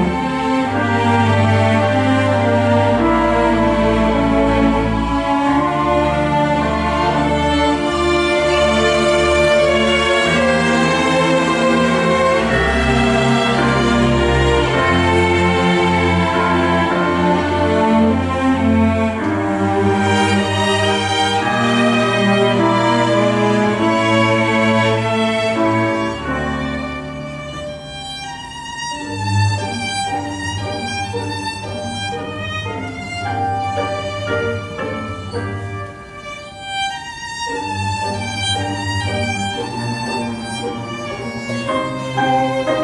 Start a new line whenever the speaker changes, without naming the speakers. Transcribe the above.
Música Música